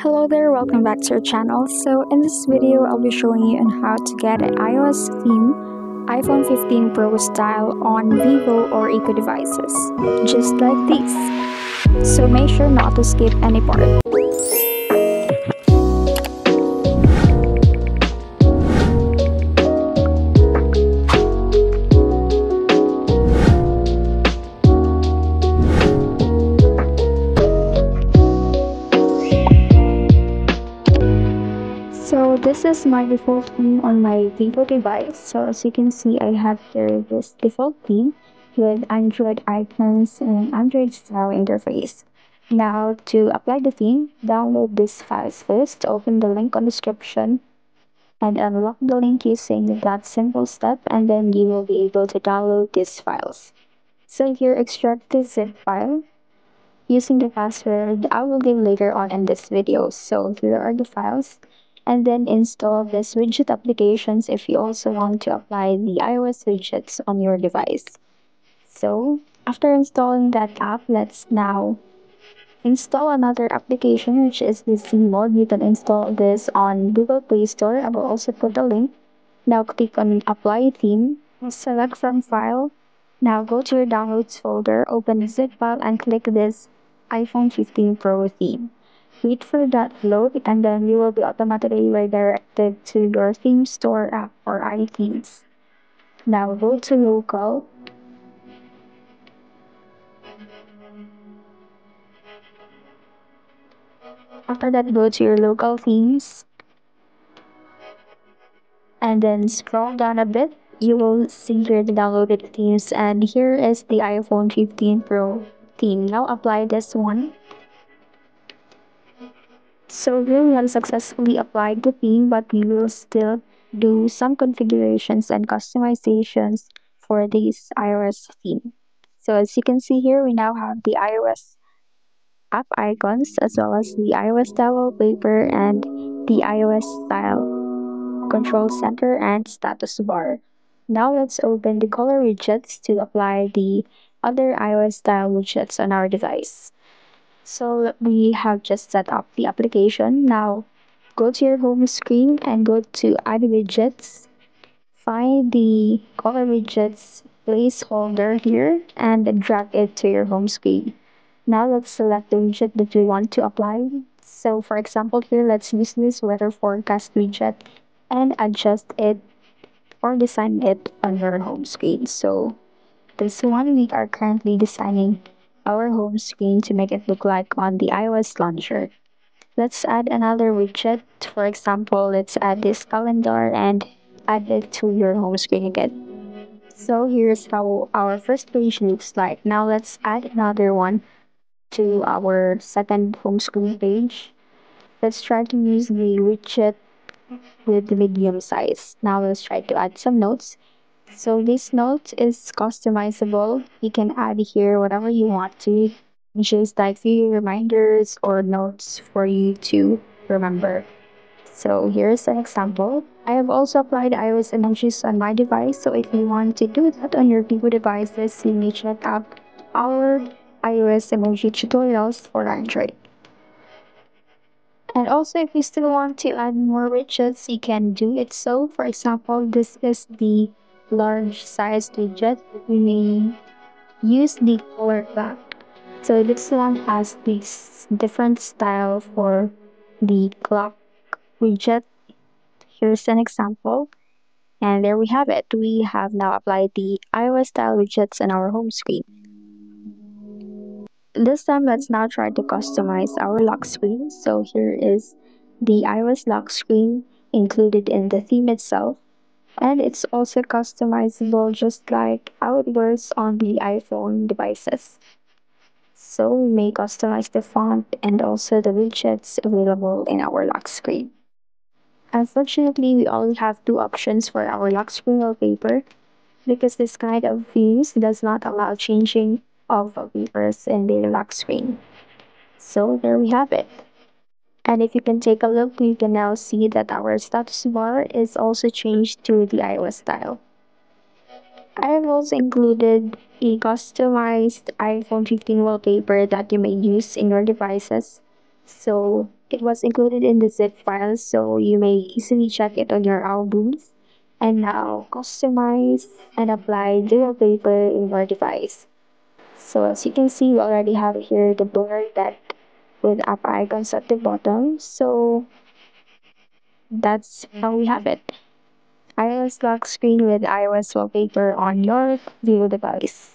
Hello there, welcome back to our channel. So in this video, I'll be showing you on how to get an iOS theme iPhone 15 Pro style on Vivo or iQoo devices, just like this. So make sure not to skip any part. So this is my default theme on my Vivo device. So as you can see, I have here this default theme with Android icons and Android style interface. Now to apply the theme, download this files first, open the link on description and unlock the link using that simple step and then you will be able to download these files. So here extract the zip file using the password I will give later on in this video. So here are the files and then install this widget applications if you also want to apply the iOS widgets on your device. So after installing that app, let's now install another application which is the Cmod. You can install this on Google Play Store. I will also put the link. Now click on apply theme, select from file. Now go to your downloads folder, open the zip file and click this iPhone 15 Pro theme wait for that load and then you will be automatically redirected to your theme store app or iThemes. Now go to local. After that, go to your local themes. And then scroll down a bit. You will see here the downloaded themes and here is the iPhone 15 Pro theme. Now apply this one so we have successfully applied the theme, but we will still do some configurations and customizations for this iOS theme. So as you can see here, we now have the iOS app icons as well as the iOS style wallpaper and the iOS style control center and status bar. Now let's open the color widgets to apply the other iOS style widgets on our device. So we have just set up the application. Now go to your home screen and go to add widgets. Find the color widgets placeholder here and drag it to your home screen. Now let's select the widget that we want to apply. So for example here, let's use this weather forecast widget and adjust it or design it on your home screen. So this one we are currently designing our home screen to make it look like on the iOS launcher. Let's add another widget. For example, let's add this calendar and add it to your home screen again. So here's how our first page looks like. Now let's add another one to our second home screen page. Let's try to use the widget with the medium size. Now let's try to add some notes. So this note is customizable. You can add here whatever you want to, just like few reminders or notes for you to remember. So here's an example. I have also applied iOS emojis on my device. So if you want to do that on your Vivo devices, you may check out our iOS emoji tutorials for Android. And also if you still want to add more widgets, you can do it so. For example, this is the large size widget, we may use the color back. So this one has this different style for the clock widget. Here's an example. And there we have it. We have now applied the iOS style widgets on our home screen. This time, let's now try to customize our lock screen. So here is the iOS lock screen included in the theme itself and it's also customizable just like how it works on the iPhone devices. So we may customize the font and also the widgets available in our lock screen. Unfortunately, we only have two options for our lock screen wallpaper because this kind of views does not allow changing of wallpapers in the lock screen. So there we have it. And if you can take a look, you can now see that our status bar is also changed to the iOS style. I have also included a customized iPhone 15 wallpaper that you may use in your devices. So It was included in the zip file so you may easily check it on your albums. And now customize and apply the wallpaper in your device. So as you can see, we already have here the blur that with app icons at the bottom. So that's how we have it. iOS lock screen with iOS wallpaper on your Vivo device.